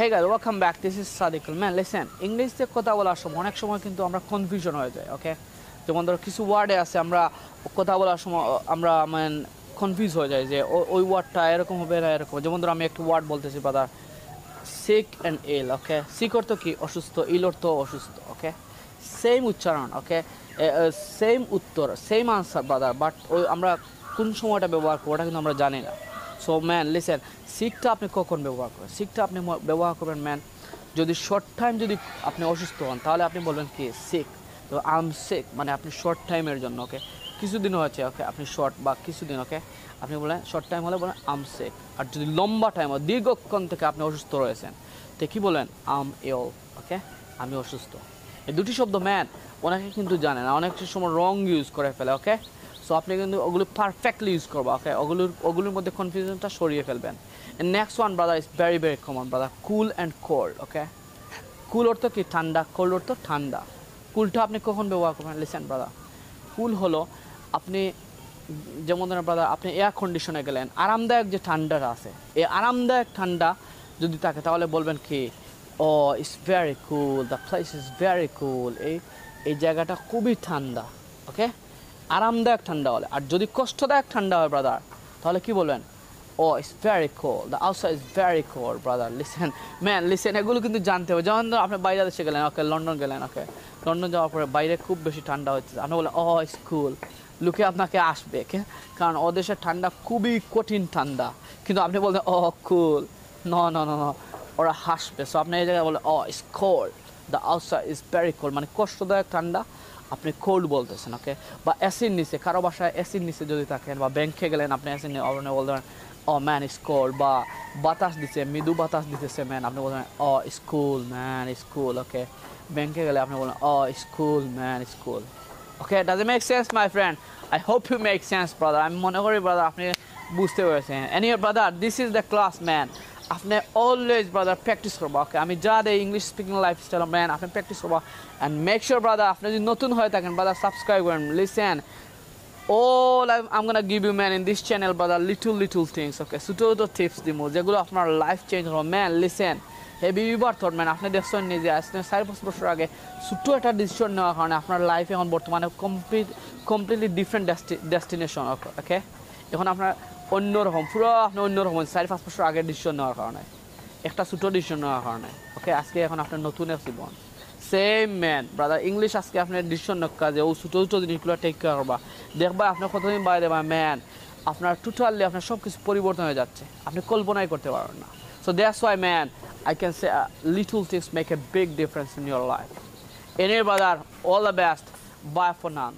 Hey guys welcome back this is Sadikul man listen ইংলিশে কথা বলার সময়, অনেক সময় কিন্তু আমরা কনফিউশন হয়ে যায় ওকে যেমন ধরো কিছু ওয়ার্ডে আছে, আমরা কথা বলার সময় আমরা মানে কনফিউজ হয়ে যায় যে ওই ওয়ার্ডটা এরকম হবে না এরকম যেমন ধরো আমি একটা ওয়ার্ড বলতেছি brother sick and ill okay sick অর্থ কি? অসুস্থ ইল অর্থ অসুস্থ ওকে সেম উচ্চারণ ওকে সেম উত্তর সেম আনসার বাদার বাট ওই আমরা কোন সময়টা ব্যবহার করব, ওটা কিন্তু আমরা জানি না। সো ম্যান লিসেন সিকটা আপনি কখন ব্যবহার করবেন সিকটা আপনি ব্যবহার করবেন ম্যান যদি শর্ট টাইম যদি আপনি অসুস্থ হন, তাহলে আপনি বলবেন কি সিক তো আম সিক মানে আপনি শর্ট টাইমের জন্য ওকে কিছুদিন হয়েছে ওকে আপনি শর্ট বা কিছুদিন ওকে আপনি বলেন শর্ট টাইম হলে বলেন আম সিক আর যদি লম্বা টাইম হয়, দীর্ঘক্ষণ থেকে আপনি অসুস্থ রয়েছেন, তো কী বলেন আম এল ওকে আমি অসুস্থ। এই দুটি শব্দ ম্যান অনেকে কিন্তু জানে না, অনেক সময় রং ইউজ করে ফেলে ওকে সো আপনি কিন্তু ওগুলো পারফেক্টলি ইউজ করব ওকে ওগুলোর ওগুলোর মধ্যে কনফিউশনটা সরিয়ে ফেলবেন। Next one brother is very very common brother cool and cold okay cool অর্থ কি? ঠান্ডা কোল্ড অর্থ ঠান্ডা। কুলটা আপনি কখন ব্যবহার করবেন? লিসেন ব্রাদার কুল হলো আপনি, যেমন ধরেন ব্রাদার আপনি এয়ার কন্ডিশনে গেলেন, আরামদায়ক যে ঠান্ডাটা আছে, এই আরামদায়ক ঠান্ডা যদি থাকে, তাহলে বলবেন কি ও it's very cool the place is very cool এই এই জায়গাটা খুবই ঠান্ডা ওকে আরামদায়ক ঠান্ডা হলে। আর যদি কষ্টদায়ক ঠান্ডা হয় ব্রাদার তাহলে কি বলবেন? ও it's very cold the outside is very cold brother listen man listen এগুলো কিন্তু জানতে হবে। যেমন আপনি বাইরে দেশে গেলেন ওকে লন্ডন গেলেন ওকে লন্ডন যাওয়ার পরে বাইরে খুব বেশি ঠান্ডা হচ্ছে আপনি বলেন ও ইটস কুল লুকে আপনাকে আসবে কে- কারণ ও দেশের ঠান্ডা খুবই কঠিন ঠান্ডা। কিন্তু আপনি বলবেন ও কুল ন ন ন ওরা হাসবে। সো আপনি এই জায়গায় বলে ও it's cold the outside is very cold মানে কষ্টদায়ক ঠান্ডা। আপনি কোল্ড বলতেছেন ওকে বা অ্যাসিড নিচে, কারও বাসায় অ্যাসিড নিচে যদি থাকেন বা ব্যাংকে গেলেন, আপনি অ্যাসিড নিয়ে আপনি বলতে পারেন ম্যান ইস কোল্ড বা বাতাস দিচ্ছে মৃদু বাতাস দিতেছে ম্যান আপনি বলবেন uh school man school okay ব্যাংকে গেলে আপনি বলেন অ school man school okay does it make sense my friend I hope you make sense brother আমি মনে করি ব্রাদার আপনি বুঝতে পেরেছেন। Any brother this is the class man আপনি অলওয়েজ ব্রাদার প্র্যাকটিস করব ওকে আমি যা দেয় ইংলিশ স্পিকিং লাইফস্টাইল ম্যান আপনি প্র্যাকটিস করব। অ্যান্ড মেক শিওর ব্রাদার আপনি যদি নতুন হয়ে থাকেন ব্রাদার সাবস্ক্রাইব করেন listen all I'm, I'm gonna give you man in this channel brother little little things okay? ছোটো ছোটো টিপস দিব যেগুলো আপনার লাইফ চেঞ্জ হবে man listen heavy thought man আপনি দেখছেন নিজে আসলে চার পাঁচ বছর আগে ছোট্ট একটা ডিসিশন নেওয়ার কারণে আপনার লাইফ এখন বর্তমানে complete completely different destination okay এখন আপনার অন্যরকম পুরো আপনি অন্যরকম চার পাঁচ বছর আগে ডিসিশন নেওয়ার কারণে একটা ছোটো ডিসিশন নেওয়ার কারণে ওকে আজকে এখন আপনার নতুন এক জীবন সেম ম্যান ব্রাদার ইংলিশ আজকে আপনার ডিসিশন নক্কা যে ও ছোটো ছোটো জিনিসগুলো টেক কেয়ার করবা দেখবা আপনার কতদিন বাইরে দেবা ম্যান আপনার টোটালি আপনার সব কিছু পরিবর্তন হয়ে যাচ্ছে। আপনি কল্পনাই করতে পারবেন না। So that's why man I can say little things make a big difference in your life এনে brother all the best bye for now